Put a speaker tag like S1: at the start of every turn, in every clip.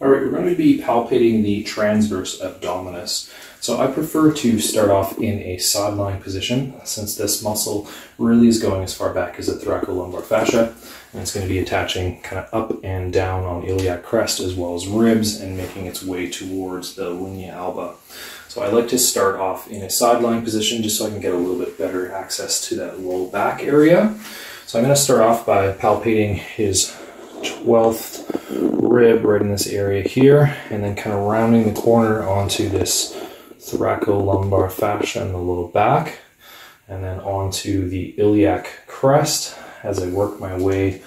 S1: All right, we're going to be palpating the transverse abdominis. So I prefer to start off in a side lying position since this muscle really is going as far back as the thoracolumbar fascia and it's going to be attaching kind of up and down on iliac crest as well as ribs and making its way towards the linea alba. So I like to start off in a side lying position just so I can get a little bit better access to that low back area. So I'm going to start off by palpating his 12th rib right in this area here, and then kind of rounding the corner onto this thoracolumbar fascia in the low back, and then onto the iliac crest as I work my way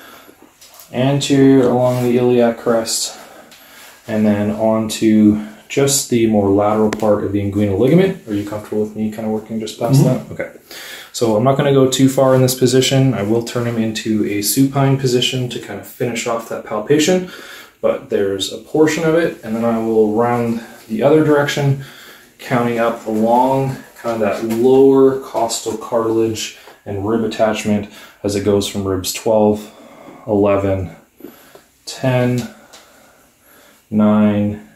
S1: anterior along the iliac crest, and then onto just the more lateral part of the inguinal ligament. Are you comfortable with me kind of working just past mm-hmm. that? Okay. So I'm not going to go too far in this position. I will turn him into a supine position to kind of finish off that palpation, but there's a portion of it, and then I will round the other direction, counting up along kind of that lower costal cartilage and rib attachment as it goes from ribs 12, 11, 10, 9,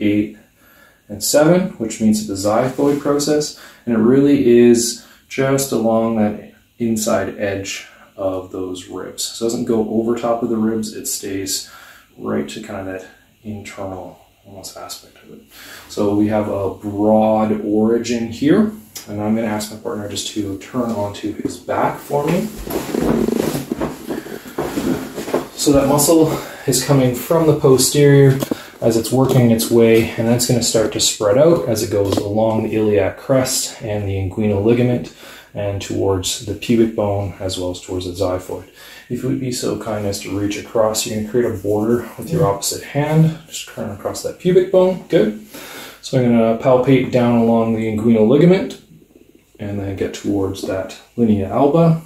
S1: 8, and 7, which means the xiphoid process. And it really is just along that inside edge of those ribs. So it doesn't go over top of the ribs, it stays right to kind of that internal almost aspect of it. So we have a broad origin here, and I'm going to ask my partner just to turn onto his back for me. So that muscle is coming from the posterior as it's working its way, and that's going to start to spread out as it goes along the iliac crest and the inguinal ligament and towards the pubic bone as well as towards the xiphoid. If you would be so kind as to reach across, you can create a border with your opposite hand, just turn across that pubic bone. Good. So I'm going to palpate down along the inguinal ligament and then get towards that linea alba.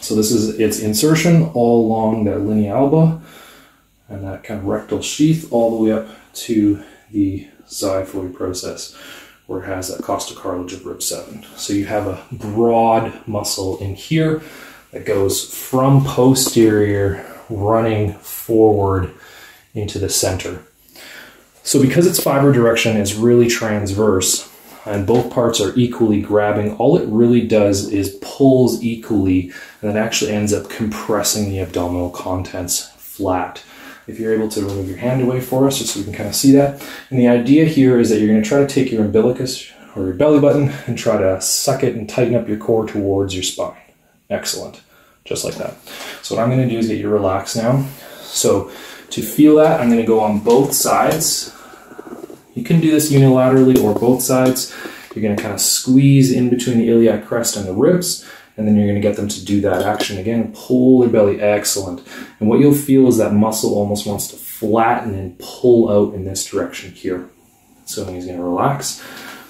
S1: So this is its insertion all along that linea alba and that kind of rectus sheath all the way up to the xiphoid process where it has that costocartilage of rib 7. So you have a broad muscle in here that goes from posterior running forward into the center. So because its fiber direction is really transverse and both parts are equally grabbing, all it really does is pulls equally and then actually ends up compressing the abdominal contents flat if you're able to remove your hand away for us, just so we can kind of see that. And the idea here is that you're going to try to take your umbilicus or your belly button and try to suck it and tighten up your core towards your spine. Excellent. Just like that. So what I'm going to do is get you relaxed now. So to feel that, I'm going to go on both sides. You can do this unilaterally or both sides. You're going to kind of squeeze in between the iliac crest and the ribs and then you're going to get them to do that action again. Pull their belly, excellent. And what you'll feel is that muscle almost wants to flatten and pull out in this direction here. So he's going to relax.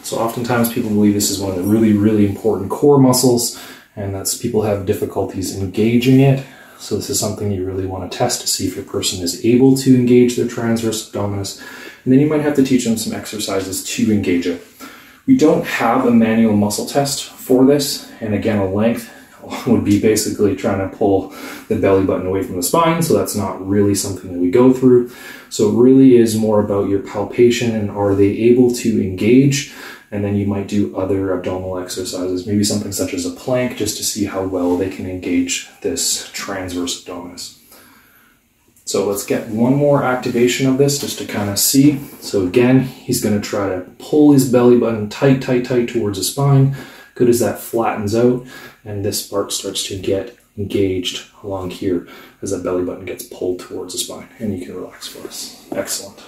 S1: So oftentimes people believe this is one of the really, really important core muscles, and that's people have difficulties engaging it. So this is something you really want to test to see if your person is able to engage their transverse abdominis. And then you might have to teach them some exercises to engage it. We don't have a manual muscle test for this, and again, a length would be basically trying to pull the belly button away from the spine, so that's not really something that we go through. So it really is more about your palpation and are they able to engage, and then you might do other abdominal exercises, maybe something such as a plank, just to see how well they can engage this transverse abdominis. So let's get one more activation of this just to kind of see. So again, he's going to try to pull his belly button tight, tight, tight towards the spine. Good as that flattens out and this part starts to get engaged along here as that belly button gets pulled towards the spine. And you can relax for us. Excellent.